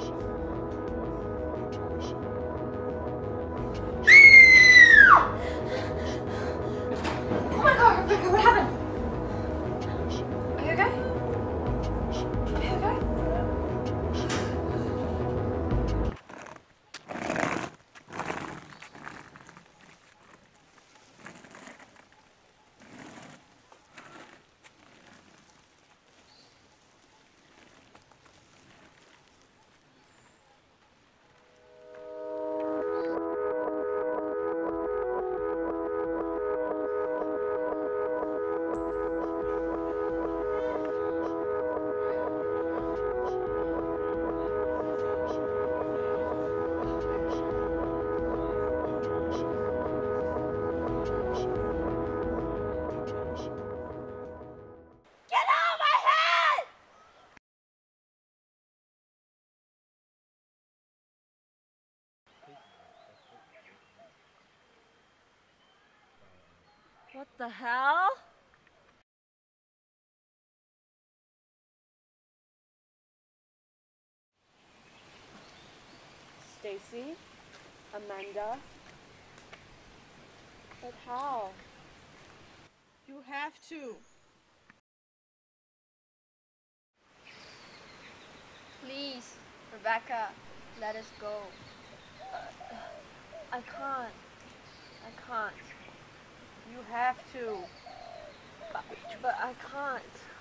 Oh What the hell? Stacy? Amanda? But how? You have to. Please, Rebecca, let us go. Uh, I can't. I can't. You have to. But, but I can't.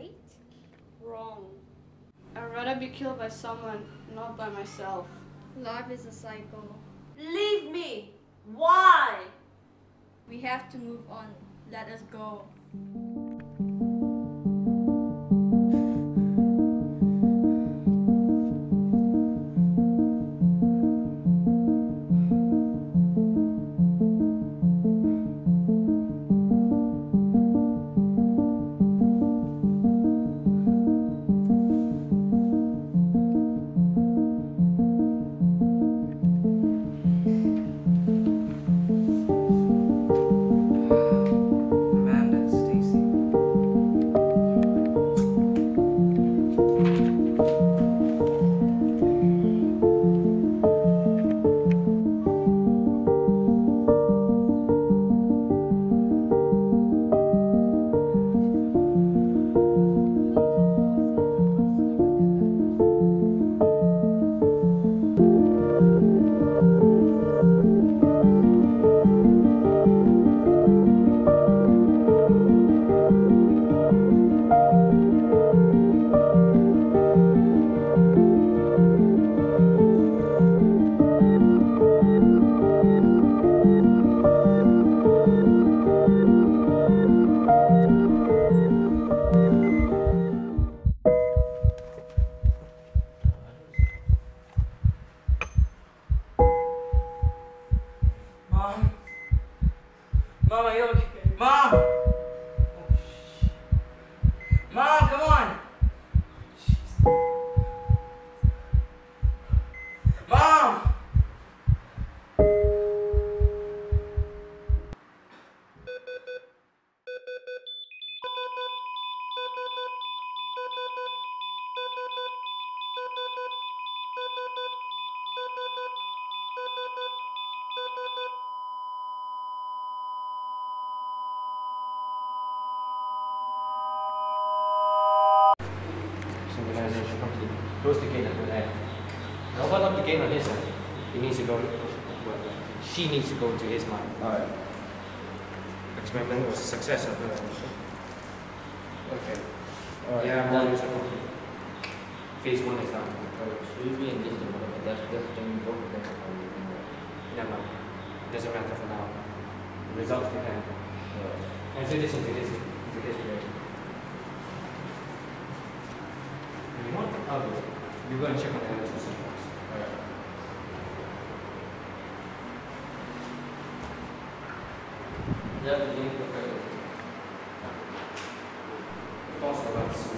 Right? Wrong. I'd rather be killed by someone, not by myself. Life is a cycle. Leave me! Why? We have to move on. Let us go. Synchronization complete. Close the gate and put air. Now open up the gate on his side. He needs to go. She needs to go to his mind. Alright. Experiment was a success. Okay. Alright. Yeah, user complete. Phase one is done. So you be in this but that's that's when you go to the next one. Mind. Doesn't matter for now. The results depend. And so this is it is it is. You want I'll. You go and check on the other two. Yeah, the game perfect. Also about the.